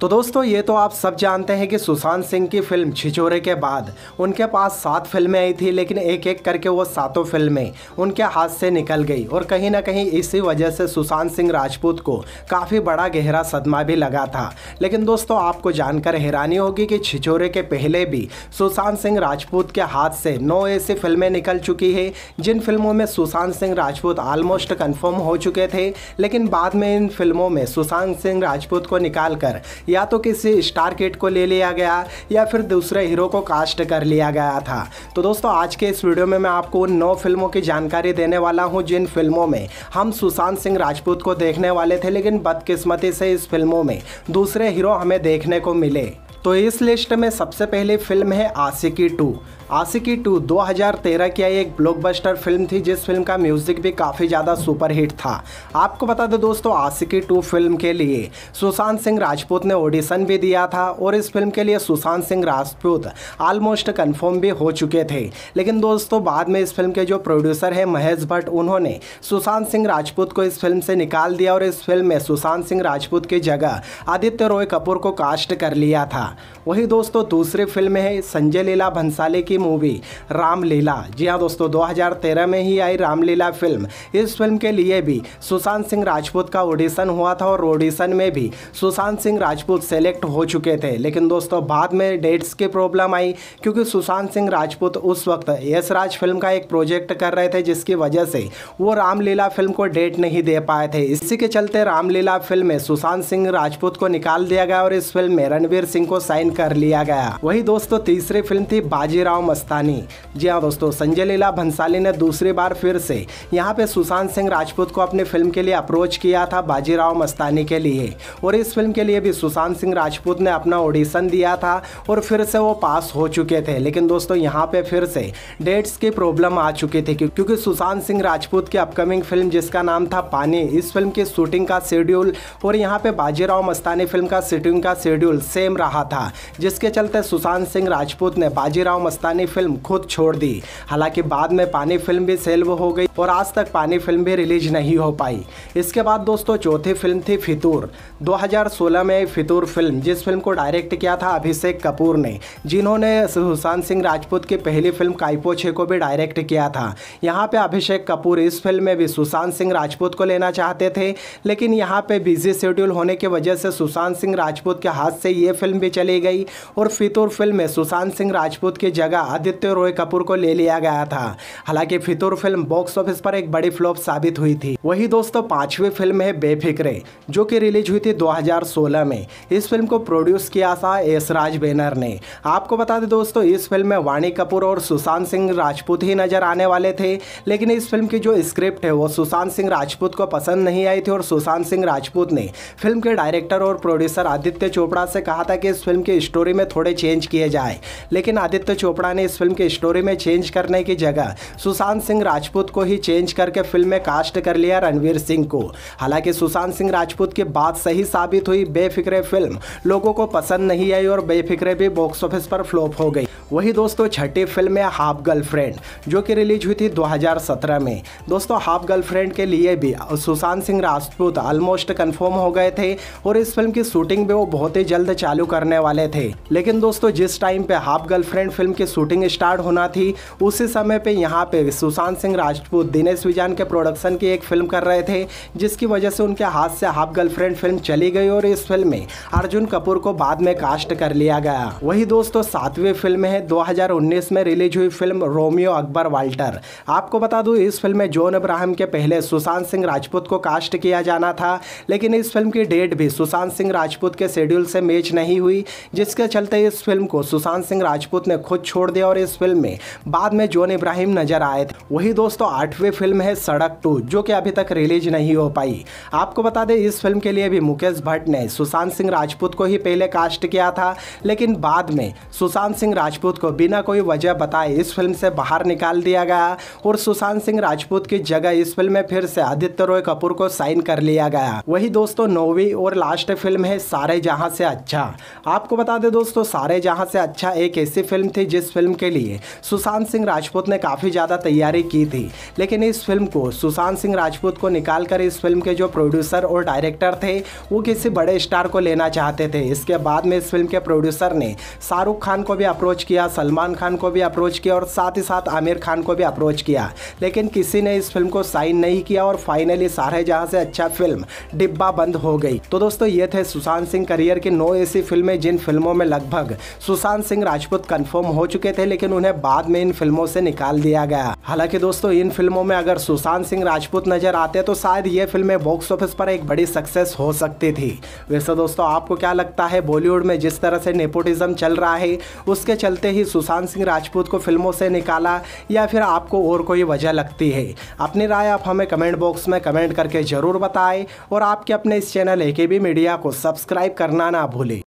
तो दोस्तों, ये तो आप सब जानते हैं कि सुशांत सिंह की फ़िल्म छिछोरे के बाद उनके पास सात फ़िल्में आई थी, लेकिन एक एक करके वो सातों फ़िल्में उनके हाथ से निकल गई और कहीं ना कहीं इसी वजह से सुशांत सिंह राजपूत को काफ़ी बड़ा गहरा सदमा भी लगा था। लेकिन दोस्तों, आपको जानकर हैरानी होगी कि छिछोरे के पहले भी सुशांत सिंह राजपूत के हाथ से नौ ऐसी फ़िल्में निकल चुकी है, जिन फ़िल्मों में सुशांत सिंह राजपूत ऑलमोस्ट कन्फर्म हो चुके थे, लेकिन बाद में इन फ़िल्मों में सुशांत सिंह राजपूत को निकाल कर या तो किसी स्टार किट को ले लिया गया, या फिर दूसरे हीरो को कास्ट कर लिया गया था। तो दोस्तों, आज के इस वीडियो में मैं आपको उन नौ फ़िल्मों की जानकारी देने वाला हूँ, जिन फ़िल्मों में हम सुशांत सिंह राजपूत को देखने वाले थे, लेकिन बदकिस्मती से इस फ़िल्मों में दूसरे हीरो हमें देखने को मिले। तो इस लिस्ट में सबसे पहली फ़िल्म है आशिकी टू। आशिकी टू 2013 की एक ब्लॉकबस्टर फ़िल्म थी, जिस फ़िल्म का म्यूज़िक भी काफ़ी ज़्यादा सुपरहिट था। आपको बता दो दोस्तों, आशिकी टू फ़िल्म के लिए सुशांत सिंह राजपूत ने ऑडिशन भी दिया था और इस फ़िल्म के लिए सुशांत सिंह राजपूत ऑलमोस्ट कन्फर्म भी हो चुके थे। लेकिन दोस्तों, बाद में इस फ़िल्म के जो प्रोड्यूसर है, महेश भट्ट, उन्होंने सुशांत सिंह राजपूत को इस फ़िल्म से निकाल दिया और इस फ़िल्म में सुशांत सिंह राजपूत की जगह आदित्य रॉय कपूर को कास्ट कर लिया था। वही दोस्तों, दूसरी फ़िल्म है संजय लीला भंसाली की की मूवी रामलीला। जी हाँ दोस्तों 2013 में ही आई रामलीला फ़िल्म इस फ़िल्म के लिए भी सुशांत सिंह राजपूत का ऑडिशन हुआ था और ऑडिशन में भी सुशांत सिंह राजपूत सेलेक्ट हो चुके थे। लेकिन दोस्तों, बाद में डेट्स की प्रॉब्लम आई, क्योंकि सुशांत सिंह राजपूत उस वक्त यश राज फ़िल्म का एक प्रोजेक्ट कर रहे थे, जिसकी वजह से वो रामलीला फ़िल्म को डेट नहीं दे पाए थे। इसी के चलते रामलीला फ़िल्म में सुशांत सिंह राजपूत को निकाल दिया गया और इस फ़िल्म में रणवीर सिंह को साइन कर लिया गया। वही दोस्तों, तीसरी फ़िल्म थी बाजीराव मस्तानी। जी हाँ दोस्तों, संजय लीला भंसाली ने दूसरी बार फिर से यहाँ पे सुशांत सिंह राजपूत को अपनी फ़िल्म के लिए अप्रोच किया था बाजीराव मस्तानी के लिए। और इस फ़िल्म के लिए भी सुशांत सिंह राजपूत ने अपना ऑडिशन दिया था और फिर से वो पास हो चुके थे। लेकिन दोस्तों, यहाँ पे फिर से डेट्स की प्रॉब्लम आ चुकी थी क्योंकि सुशांत सिंह राजपूत की अपकमिंग फ़िल्म जिसका नाम था पानी, इस फ़िल्म की शूटिंग का शेड्यूल और यहाँ पे बाजीराव मस्तानी फ़िल्म का शूटिंग का शेड्यूल सेम रहा था, जिसके चलते सुशांत सिंह राजपूत ने बाजीराव मस्तानी पानी फ़िल्म खुद छोड़ दी। हालाँकि बाद में पानी फ़िल्म भी सेल्व हो गई और आज तक पानी फ़िल्म भी रिलीज़ नहीं हो पाई। इसके बाद दोस्तों, चौथी फ़िल्म थी फितूर। 2016 में फितूर फ़िल्म, जिस फ़िल्म को डायरेक्ट किया था अभिषेक कपूर ने, जिन्होंने सुशांत सिंह राजपूत की पहली फ़िल्म काइपो छे को भी डायरेक्ट किया था। यहाँ पे अभिषेक कपूर इस फ़िल्म में भी सुशांत सिंह राजपूत को लेना चाहते थे, लेकिन यहाँ पे बिज़ी शेड्यूल होने की वजह से सुशांत सिंह राजपूत के हाथ से ये फ़िल्म भी चली गई और फितूर फ़िल्म में सुशांत सिंह राजपूत की जगह आदित्य रॉय कपूर को ले लिया गया था। हालाँकि फितूर फ़िल्म बॉक्स ऑफ़िस पर एक बड़ी फ्लॉप साबित हुई थी। वही दोस्तों, पांचवी फ़िल्म है बेफिक्रे, जो कि रिलीज़ हुई थी 2016 में। इस फ़िल्म को प्रोड्यूस किया था यशराज बैनर ने। आपको बता दें दोस्तों, इस फ़िल्म में वाणी कपूर और सुशांत सिंह राजपूत ही नज़र आने वाले थे, लेकिन इस फ़िल्म की जो स्क्रिप्ट है, वो सुशांत सिंह राजपूत को पसंद नहीं आई थी और सुशांत सिंह राजपूत ने फ़िल्म के डायरेक्टर और प्रोड्यूसर आदित्य चोपड़ा से कहा था कि इस फ़िल्म की स्टोरी में थोड़े चेंज किए जाए। लेकिन आदित्य चोपड़ा ने इस फ़िल्म की स्टोरी में चेंज करने की जगह सुशांत सिंह राजपूत को ही चेंज करके फ़िल्म में कास्ट कर लिया रणवीर सिंह को। हालाँकि सुशांत सिंह राजपूत की बात सही साबित हुई, बेफिक्रे फ़िल्म लोगों को पसंद नहीं आई और बेफिक्रे भी बॉक्स ऑफ़िस पर फ्लॉप हो गई। वही दोस्तों छठी फ़िल्म है हाफ़ गर्लफ्रेंड, जो कि रिलीज़ हुई थी 2017 में। दोस्तों, हाफ़ गर्लफ्रेंड के लिए भी सुशांत सिंह राजपूत ऑलमोस्ट कन्फर्म हो गए थे और इस फ़िल्म की शूटिंग भी वो बहुत ही जल्द चालू करने वाले थे। लेकिन दोस्तों, जिस टाइम पे हाफ़ गर्लफ्रेंड फ़िल्म की शूटिंग स्टार्ट होना थी, उसी समय पे यहाँ पे सुशांत सिंह राजपूत, दिनेश विजान के प्रोडक्शन की एक फ़िल्म कर रहे थे, जिसकी वजह से उनके हाथ से हाफ़ गर्लफ्रेंड फ़िल्म चली गई और इस फ़िल्म में अर्जुन कपूर को बाद में कास्ट कर लिया गया। वही दोस्तों, सातवीं फ़िल्म है 2019 में रिलीज़ हुई फ़िल्म रोमियो अकबर वाल्टर। आपको बता दूँ, इस फ़िल्म में जॉन अब्राहम के पहले सुशांत सिंह राजपूत को कास्ट किया जाना था, लेकिन इस फ़िल्म की डेट भी सुशांत सिंह राजपूत के शेड्यूल से मैच नहीं हुई, जिसके चलते इस फ़िल्म को सुशांत सिंह राजपूत ने खुद छोड़ दिया और इस फ़िल्म में बाद में जॉन इब्राहिम नज़र आए थे। वही दोस्तों, आठवीं फ़िल्म है सड़क टू, जो कि अभी तक रिलीज़ नहीं हो पाई। आपको बता दें, इस फ़िल्म के लिए भी मुकेश भट्ट ने सुशांत सिंह राजपूत को ही पहले कास्ट किया था, लेकिन बाद में सुशांत सिंह राजपूत राजपूत को बिना कोई वजह बताए इस फ़िल्म से बाहर निकाल दिया गया और सुशांत सिंह राजपूत की जगह इस फ़िल्म में फिर से आदित्य रॉय कपूर को साइन कर लिया गया। वही दोस्तों नौवीं और लास्ट फ़िल्म है सारे जहाँ से अच्छा। आपको बता दें दोस्तों, सारे जहाँ से अच्छा एक ऐसी फ़िल्म थी जिस फ़िल्म के लिए सुशांत सिंह राजपूत ने काफ़ी ज़्यादा तैयारी की थी। लेकिन इस फ़िल्म को सुशांत सिंह राजपूत को निकाल कर इस फ़िल्म के जो प्रोड्यूसर और डायरेक्टर थे, वो किसी बड़े स्टार को लेना चाहते थे। इसके बाद में इस फ़िल्म के प्रोड्यूसर ने शाहरुख खान को भी अप्रोच किया सलमान खान को भी अप्रोच किया और साथ ही साथ आमिर खान को भी अप्रोच किया। लेकिन किसी ने इस फ़िल्म को साइन नहीं किया और फाइनली सारे जहाँ से अच्छा फ़िल्म डिब्बा बंद हो गई। तो दोस्तों, ये थे सुशांत सिंह करियर की नौ ऐसी फ़िल्में जिन फ़िल्मों में लगभग सुशांत सिंह, राजपूत कंफर्म हो चुके थे, लेकिन उन्हें बाद में इन फ़िल्मों से निकाल दिया गया। हालाँकि दोस्तों, इन फ़िल्मों में अगर सुशांत सिंह, राजपूत नज़र आते तो शायद ये फ़िल्में बॉक्स ऑफ़िस पर एक बड़ी सक्सेस हो सकती थी। वैसे दोस्तों, आपको क्या लगता है बॉलीवुड में जिस तरह से नेपोटिज्म चल रहा है, उसके चलते ही सुशांत सिंह राजपूत को फ़िल्मों से निकाला या फिर आपको और कोई वजह लगती है। अपनी राय आप हमें कमेंट बॉक्स में कमेंट करके ज़रूर बताएँ और आपके अपने इस चैनल ए मीडिया को सब्सक्राइब करना ना भूलें।